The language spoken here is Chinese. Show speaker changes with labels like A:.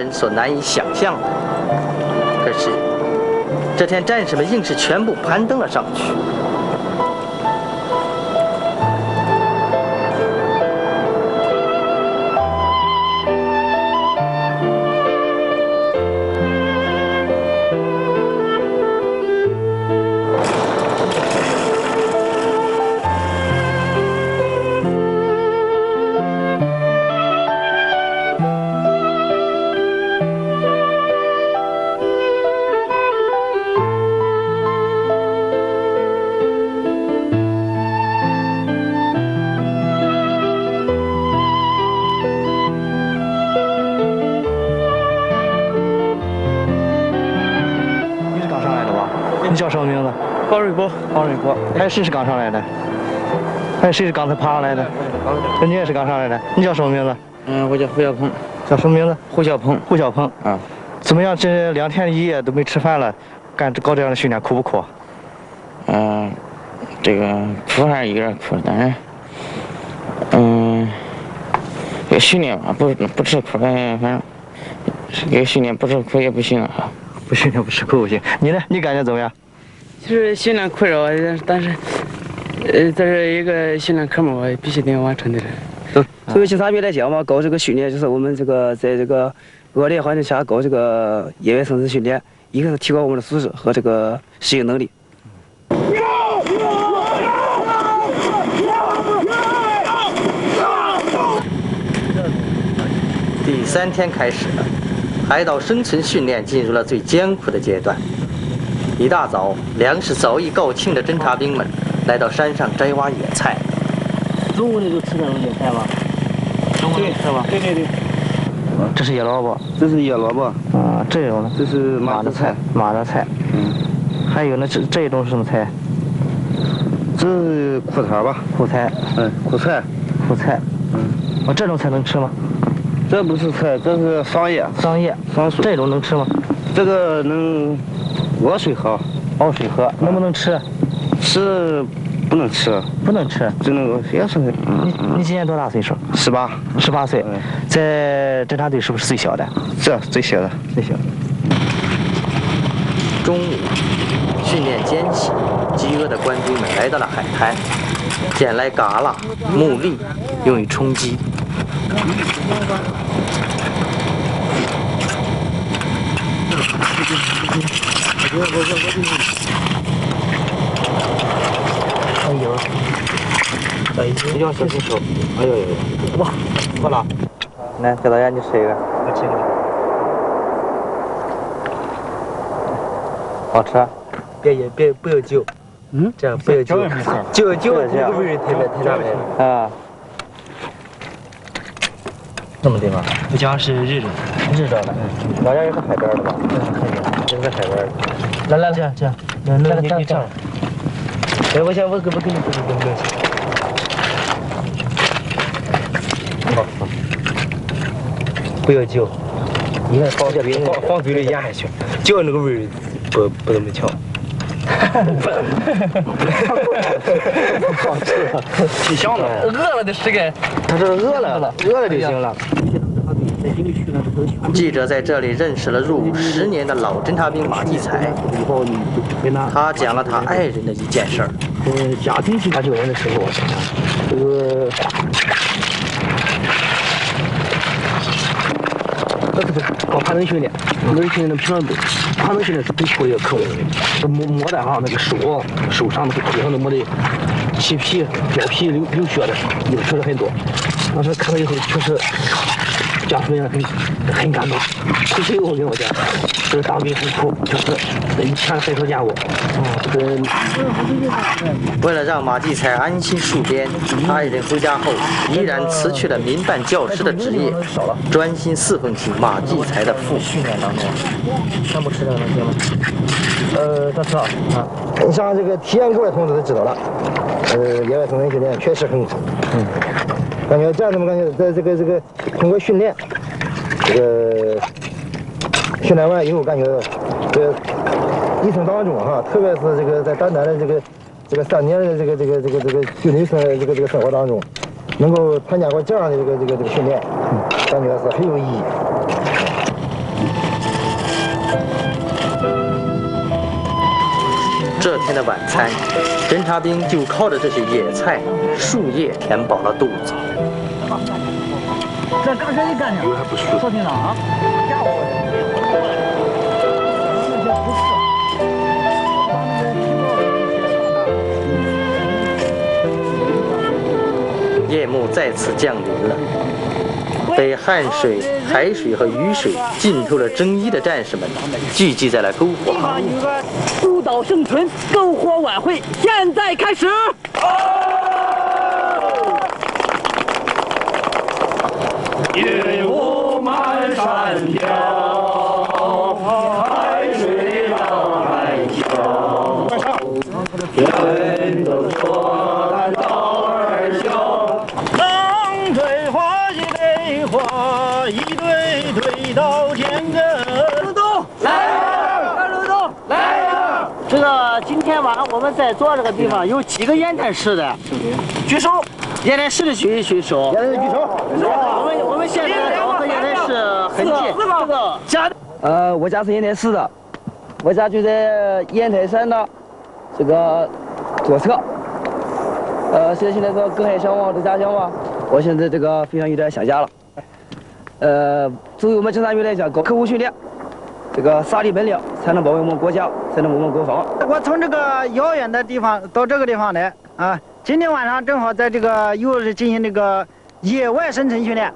A: 人所难以想象的。可是，这天战士们硬是全部攀登了上去。
B: 叫什么名字？
C: 高瑞波，
B: 高瑞波。还有谁是刚上来的？还有谁是刚才爬上来的？你也是刚上来的。你叫什么名字？
C: 嗯，我叫胡小鹏，
B: 叫什么名字？
C: 胡小鹏，
B: 胡小鹏。
C: 啊，
B: 怎么样？这两天一夜都没吃饭了，干搞这样的训练苦不苦？
C: 嗯，这个苦还是有点苦，但是，嗯，这个训练吧，不不吃苦，哎，反正，这个训练不吃苦也不行啊。
B: 不训练不吃苦不行。你呢？你感觉怎么样？
C: 其实训练困扰，但是，呃，这是一个训练科目，我必须得完成的。
D: 作为警察兵来讲嘛，搞这个训练就是我们这个在这个恶劣环境下搞这个野外生存训练，一个是提高我们的素质和这个适应能力。
A: 第三天开始了，海岛生存训练进入了最艰苦的阶段。一大早，粮食早已告罄的侦察兵们来到山上摘挖野菜。
B: 中午的就吃这种野菜吗？中午能吃吗？
D: 对对对，
B: 这是野萝卜。
D: 这是野萝卜，
B: 啊，这种呢？
D: 这是
B: 马的菜。马的菜。
D: 嗯，
B: 还有呢，这这一种是什么菜？
D: 这是苦菜吧？
B: 苦菜。
D: 嗯，苦菜。
B: 苦菜。
D: 嗯，
B: 哦，这种菜能吃吗？
D: 这不是菜，这是桑叶，
B: 桑叶。
D: 桑树。
B: 这种能吃吗？
D: 这个能熬水喝，
B: 熬水喝。能不能吃？
D: 吃不能吃，
B: 不能吃。
D: 只能也是
B: 你你今年多大岁数？
D: 十八，
B: 十八岁
D: 嗯。
B: 在侦察队是不是最小的？
D: 这最小的。
B: 最小的。
A: 中午，训练间隙，饥饿的官兵们来到了海滩，捡来蛤蜊、牡蛎，用于充饥。
B: 哎呦，哎呦，
D: 你要小心手。
B: 哎呦呦，哇，好了，来，给大家你吃一个，我亲个，好吃？
E: 别也别不要嚼，
B: 嗯，
E: 这样不要嚼，嚼嚼
B: 这样
E: 这个味儿太太太难闻。
B: 啊，
E: 什么地方？不讲是日照，
B: 日照的，老家也是海边的吧？
E: 这是海边的。
B: 来来，这样这样，
E: 那那你
B: 这样
E: 你这样。哎，我先我给我给你给你给你。好，好。不要嚼，你看放嘴放放嘴里咽下去，嚼那个味儿不不怎么强。
B: 挺香的，饿了的吃个，
E: 他这是饿了，饿了就行了。
A: 记者在这里认识了入伍十年的老侦察兵马继才，
B: 以后你跟他
A: 他讲了他爱人的一件事儿。
B: 呃家庭型救援的时候，这个这是个搞攀登训练，攀登训练的平常都，攀登训练是最苦的一个科目，这磨磨的哈那个手手上那个腿上都磨的起皮表皮流流血的，有确实很多。当时看到以后确实家属们很很感动。回去以后跟我讲，这个当兵很苦，就是以前很少见过。啊，这个
A: 为了让马继才安心戍边，他爱人回家后依然辞去了民办教师的职业，专心侍奉起马继才的父。
B: 训练当中，全部吃这个东西吗？呃，这吃啊。
E: 你像这个体验过的同志都知道了，呃，野外生存训练确实很苦。嗯，感觉这样怎么感觉在这个这个通过训练，这个训练完以后感觉这个一生当中哈，特别是这个在短短的这个这个三年的这个这个这个这个军旅生这个这个生活当中，能够参加过这样的这个这个这个训练，感觉是很有意义。
A: 天的晚餐，侦察兵就靠着这些野菜、树叶填饱了肚子。
F: 这刚才你干的，说听了啊，吓唬我
A: 夜幕再次降临了，被汗水、海水和雨水浸透了征衣的战士们聚集在了篝火旁。
F: 孤岛生存篝火晚会现在开始。
G: 夜雾漫山飘，海水浪海啸，人都说
F: 们在坐这个地方有几个烟台市的？举手。烟台市的举举手。
E: 烟台举手。
F: 我们我们现在我和烟台市很近。这个家
D: 呃，我家是烟台市的，我家就在烟台山的这个左侧。呃，现在现在说隔海相望的家乡吧，我现在这个非常有点想家了。呃，作为我们侦察员来讲，搞客户训练，这个杀敌本领，才能保卫我们国家，才能我们国防。
H: 我从这个遥远的地方到这个地方来啊，今天晚上正好在这个又是进行这个野外生存训练。